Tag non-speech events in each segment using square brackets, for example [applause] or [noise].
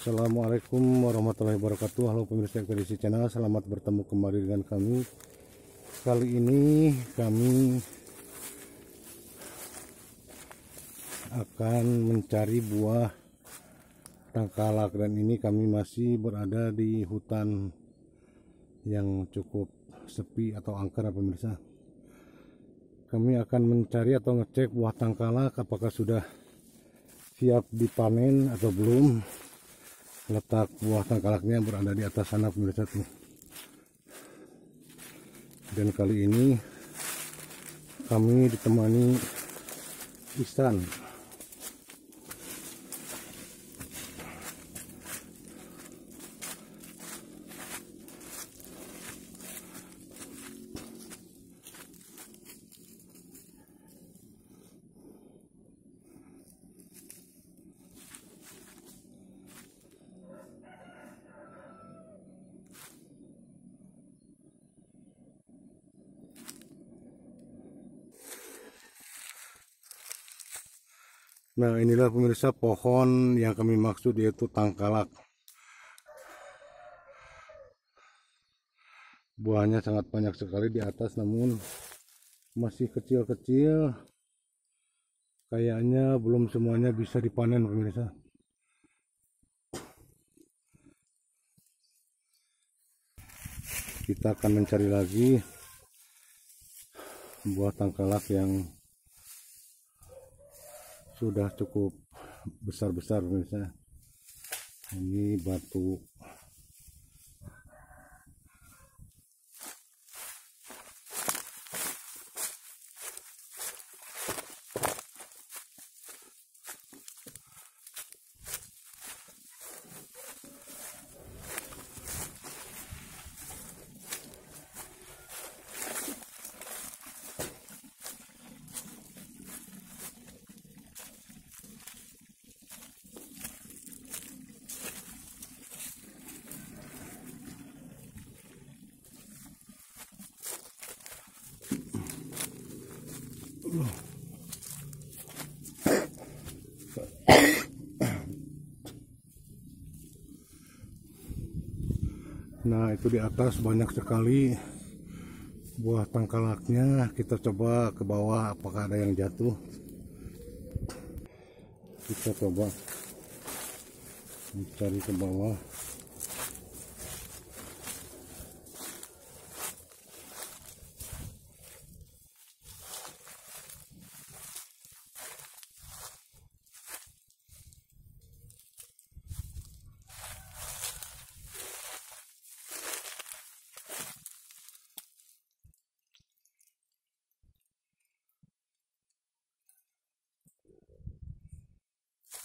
Assalamualaikum warahmatullahi wabarakatuh. Halo pemirsa Ekspedisi Channel Selamat bertemu kembali dengan kami. Kali ini kami Akan mencari buah Tangkalak Dan ini kami masih berada di hutan Yang cukup sepi atau angker ya pemirsa. Kami akan mencari atau ngecek buah tangkalak Apakah sudah siap dipanen atau belum letak buah tangkalaknya berada di atas sana pemirsa tuh. Dan kali ini kami ditemani Isan Nah inilah pemirsa pohon yang kami maksud yaitu tangkalak. Buahnya sangat banyak sekali di atas namun masih kecil-kecil. Kayaknya belum semuanya bisa dipanen pemirsa. Kita akan mencari lagi buah tangkalak yang sudah cukup besar-besar misalnya ini batu Nah itu di atas banyak sekali buah tangkalaknya kita coba ke bawah apakah ada yang jatuh? Kita coba mencari ke bawah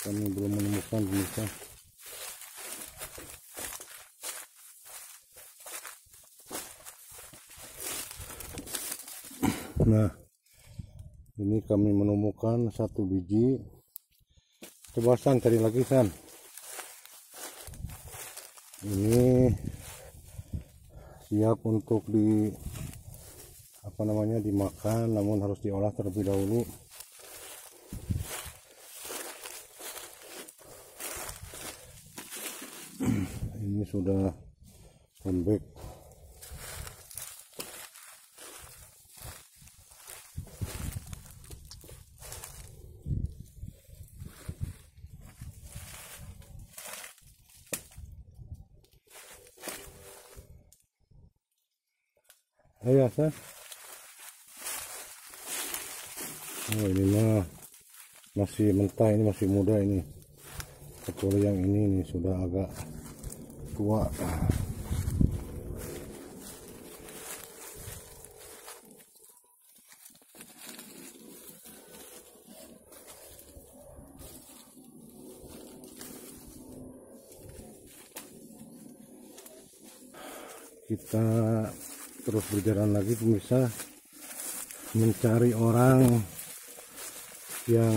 kami belum menemukan pemirsa nah ini kami menemukan satu biji. Coba san cari lagi san. Ini siap untuk di apa namanya dimakan namun harus diolah terlebih dahulu ini sudah lembek ayo Hasan oh ini mah masih mentah ini masih muda ini. Kecuali yang ini ini sudah agak tua kita terus berjalan lagi pemirsa. Mencari orang yang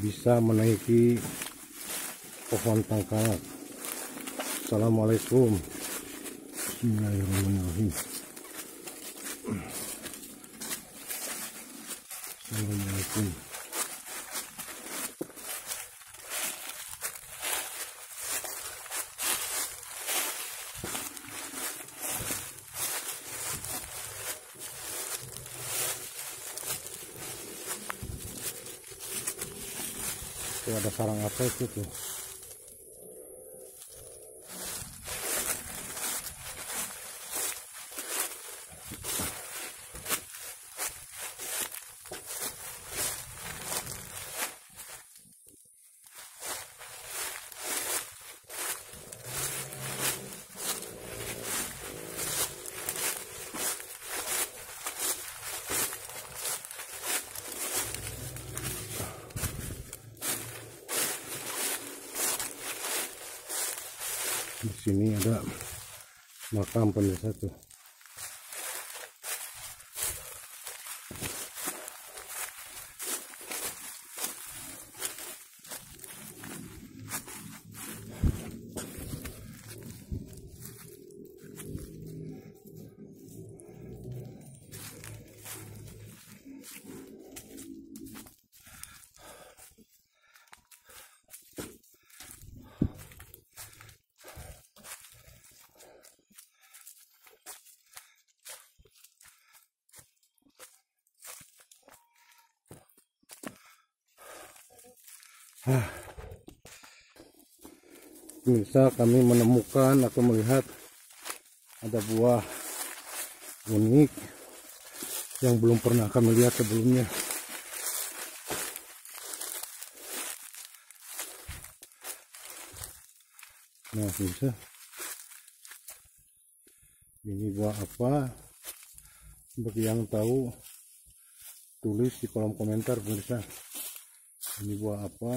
bisa menaiki pohon tangkal Assalamualaikum. Bismillahirrahmanirrahim. Assalamualaikum. Ada sarang apa itu tuh? Di sini ada makam pemirsa tuh. Pemirsa kami menemukan atau melihat ada buah unik yang belum pernah kami lihat sebelumnya. Nah, pemirsa, ini buah apa? Bagi yang tahu, tulis di kolom komentar, pemirsa. Ini buah apa?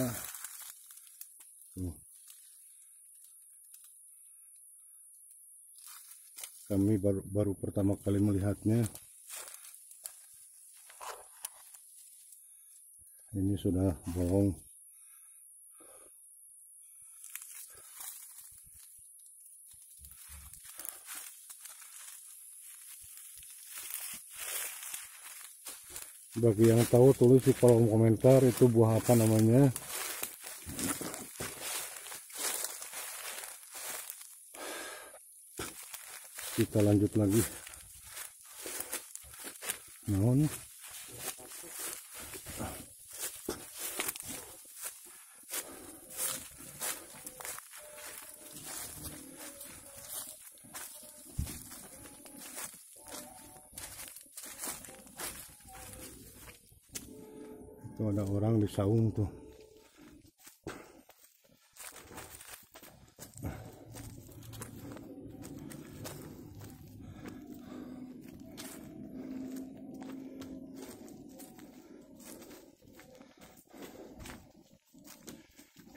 Kami baru baru pertama kali melihatnya. Ini sudah bohong. Bagi yang tahu tulis di kolom komentar itu buah apa namanya. Kita lanjut lagi. Naon? Itu ada orang di saung tuh.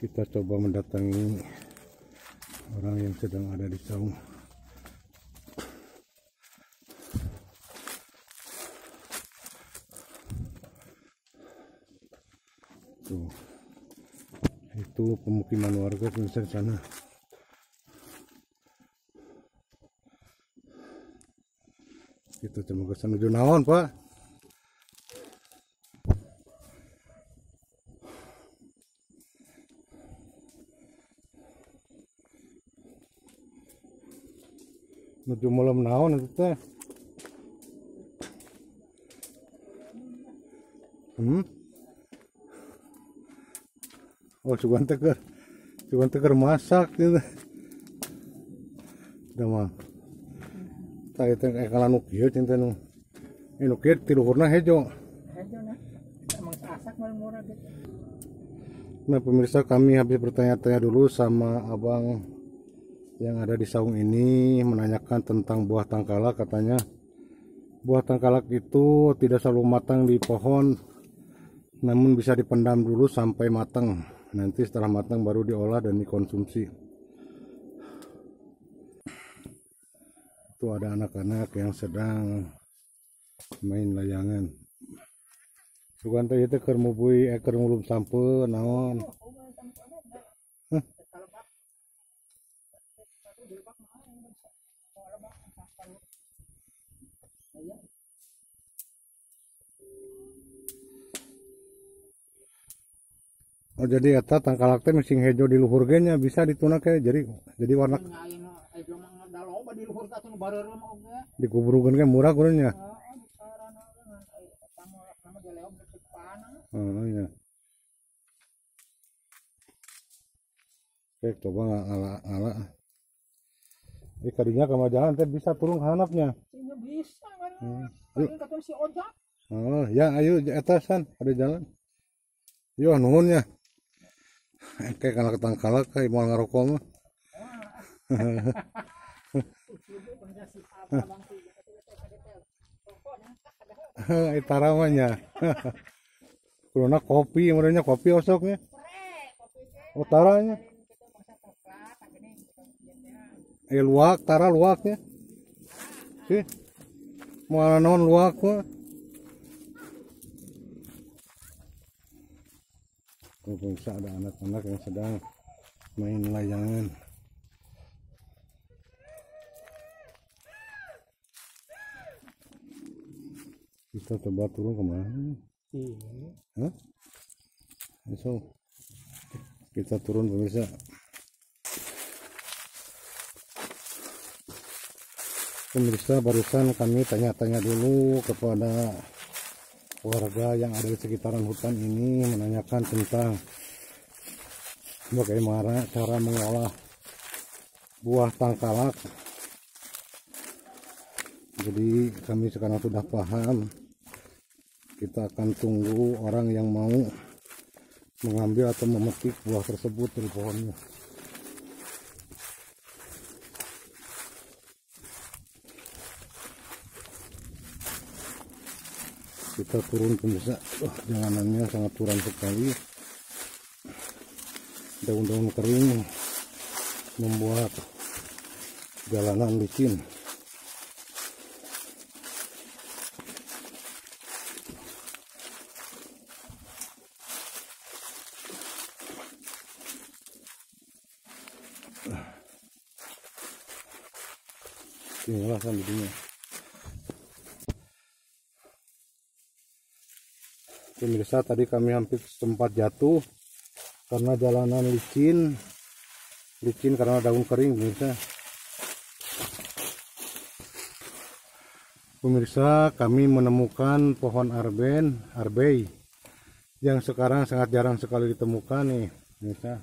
Kita coba mendatangi orang yang sedang ada di saung. Tuh. Itu pemukiman warga pemirsa di sana. Kita coba ke sana. Menuju naon, Pak? Menuju malam naon itu teh? Hmm? Oh, cuman teker. Cuman teker masak gitu. Udah mah. Tak itu kalau nu kieu cinta nu. Eh nu kieu ti luhurna hejo. Aja nah, emang asak malah murah gitu. Nah, pemirsa kami habis bertanya-tanya dulu sama abang yang ada di saung ini menanyakan tentang buah tangkalak katanya buah tangkalak itu tidak selalu matang di pohon namun bisa dipendam dulu sampai matang nanti setelah matang baru diolah dan dikonsumsi. Itu ada anak-anak yang sedang main layangan. Bukan itu keur mubui eh ngulum sampe naon Oh jadi eta tangkalak teh mesti hejo di luhur ge nya bisa ditunak ke jadi jadi warna di dikuburukeun ge murah kuring nya. Leog depan. Oh iya. Oke, coba ngala ngala. Ini kadinya ke jalan teh bisa turun ke hanapnya. Sehingga bisa kan. Hmm. Si. Oh, ya ayo atasan ada jalan. Yo nuhun ya. Oke, kalau ketangkalak kayak mau ngerokok mah. [laughs] Itaramanya. [laughs] Kuruna kopi, merenya kopi osoknya. Utaranya. Eh luak, tara luaknya. Sih. Mau non luak mah. Pemirsa ada anak-anak yang sedang main layangan. Kita coba turun ke mana? Hah? So, kita turun pemirsa. Pemirsa barusan kami tanya-tanya dulu kepada warga yang ada di sekitaran hutan ini menanyakan tentang bagaimana cara mengolah buah tangkalak. Jadi kami sekarang sudah paham. Kita akan tunggu orang yang mau mengambil atau memetik buah tersebut dari pohonnya. Kita turun pemirsa. Wah, jalanannya sangat curam sekali. Daun-daun kering membuat jalanan licin. Inilah kan pemirsa tadi kami hampir sempat jatuh karena jalanan licin. Licin karena daun kering pemirsa. Pemirsa kami menemukan pohon arben arbei yang sekarang sangat jarang sekali ditemukan nih pemirsa.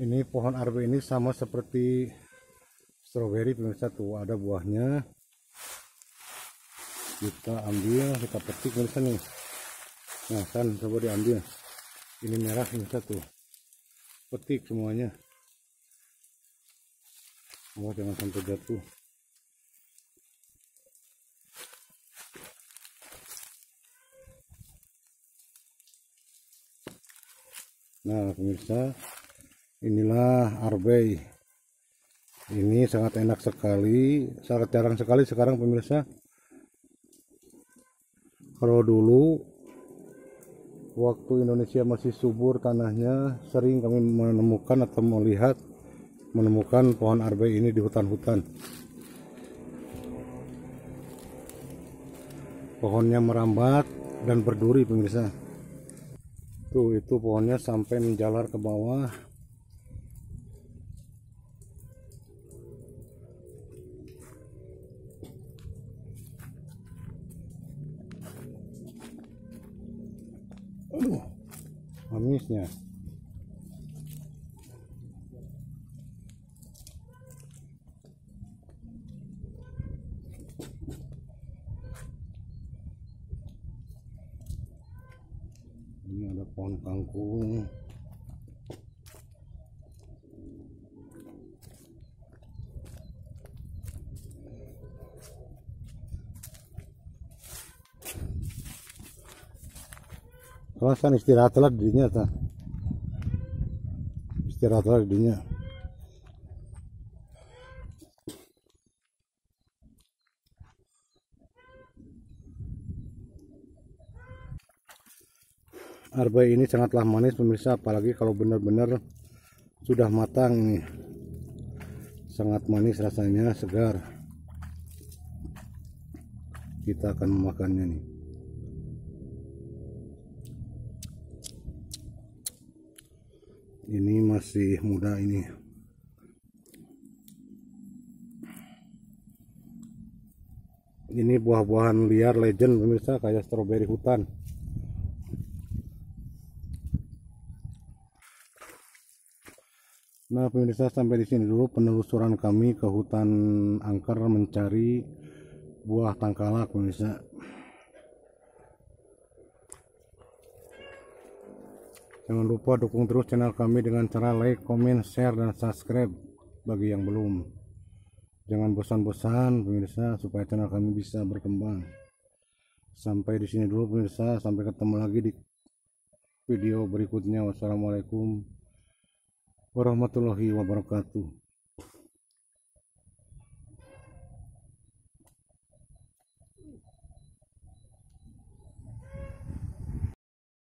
Ini pohon arbei ini sama seperti stroberi pemirsa. Tuh ada buahnya. Kita ambil kita petik pemirsa nih nah kan coba diambil. Ini merah ini satu. Petik semuanya. Oh jangan sampai jatuh. Nah pemirsa inilah arbei. Ini sangat enak sekali sangat jarang sekali sekarang pemirsa. Kalau dulu waktu Indonesia masih subur tanahnya sering kami menemukan atau melihat menemukan pohon arbei ini di hutan-hutan. Pohonnya merambat dan berduri pemirsa. Tuh itu pohonnya sampai menjalar ke bawah Manisnya. Ini ada pohon kangkung. Kelasan istirahat lah dirinya ta. Istirahat lah dirinya. Arbai ini sangatlah manis pemirsa apalagi kalau benar-benar sudah matang nih. Sangat manis rasanya, segar. Kita akan memakannya nih. Ini masih muda ini ini buah-buahan liar legend pemirsa kayak stroberi hutan Nah, pemirsa sampai di sini dulu penelusuran kami ke hutan angker mencari buah tangkalak, pemirsa. Jangan lupa dukung terus channel kami dengan cara like, comment, share, dan subscribe bagi yang belum. Jangan bosan-bosan pemirsa supaya channel kami bisa berkembang. Sampai di sini dulu pemirsa, sampai ketemu lagi di video berikutnya. Wassalamualaikum warahmatullahi wabarakatuh.